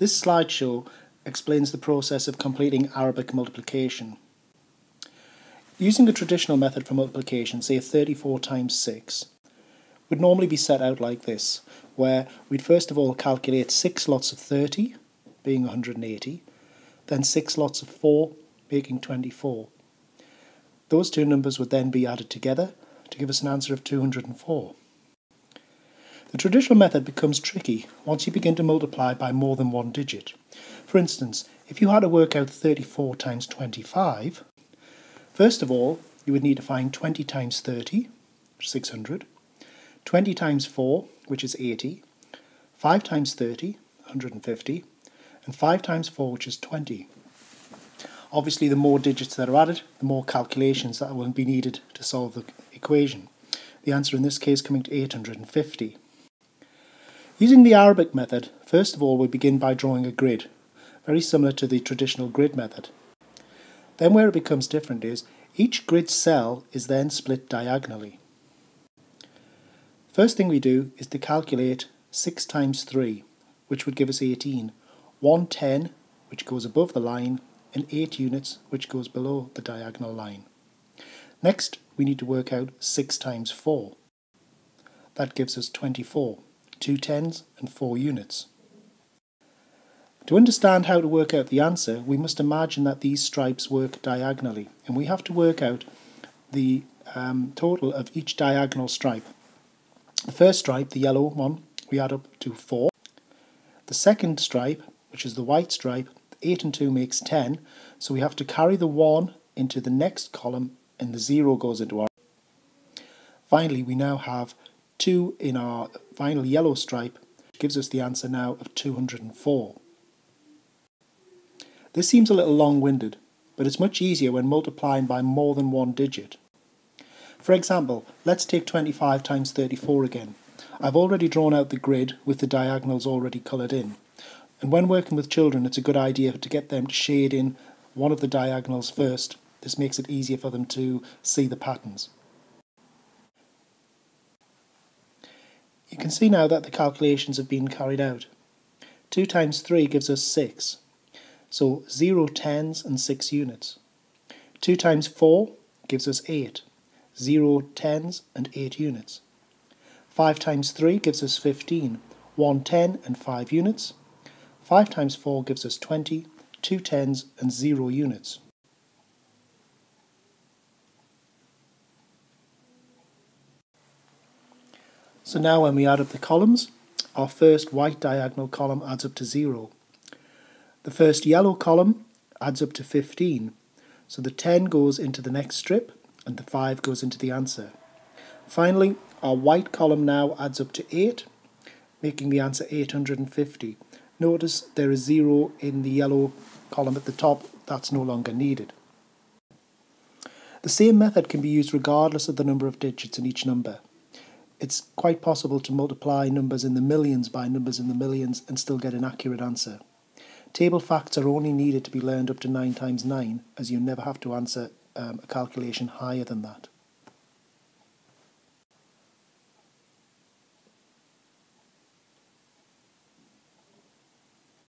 This slideshow explains the process of completing Arabic multiplication. Using a traditional method for multiplication, say 34 times 6, would normally be set out like this, where we'd first of all calculate 6 lots of 30, being 180, then 6 lots of 4, making 24. Those two numbers would then be added together to give us an answer of 204. The traditional method becomes tricky once you begin to multiply by more than one digit. For instance, if you had to work out 34 times 25, first of all, you would need to find 20 times 30, 600, 20 times 4, which is 80, 5 times 30, 150, and 5 times 4, which is 20. Obviously, the more digits that are added, the more calculations that will be needed to solve the equation. The answer in this case coming to 850. Using the Arabic method, first of all we begin by drawing a grid, very similar to the traditional grid method. Then where it becomes different is, each grid cell is then split diagonally. First thing we do is to calculate 6 times 3, which would give us 18, 110, which goes above the line, and 8 units, which goes below the diagonal line. Next, we need to work out 6 times 4. That gives us 24 two tens and four units. To understand how to work out the answer, we must imagine that these stripes work diagonally, and we have to work out the um, total of each diagonal stripe. The first stripe, the yellow one, we add up to 4. The second stripe, which is the white stripe, 8 and 2 makes 10, so we have to carry the 1 into the next column and the 0 goes into our. Finally, we now have 2 in our final yellow stripe gives us the answer now of 204. This seems a little long-winded, but it's much easier when multiplying by more than one digit. For example, let's take 25 times 34 again. I've already drawn out the grid with the diagonals already coloured in. And when working with children, it's a good idea to get them to shade in one of the diagonals first. This makes it easier for them to see the patterns. You can see now that the calculations have been carried out. 2 times 3 gives us 6, so 0 tens and 6 units. 2 times 4 gives us 8, 0 tens and 8 units. 5 times 3 gives us 15, 1 10 and 5 units. 5 times 4 gives us 20, 2 tens and 0 units. So now when we add up the columns, our first white diagonal column adds up to 0. The first yellow column adds up to 15. So the 10 goes into the next strip and the 5 goes into the answer. Finally, our white column now adds up to 8, making the answer 850. Notice there is 0 in the yellow column at the top, that's no longer needed. The same method can be used regardless of the number of digits in each number it's quite possible to multiply numbers in the millions by numbers in the millions and still get an accurate answer. Table facts are only needed to be learned up to 9 times 9, as you never have to answer um, a calculation higher than that.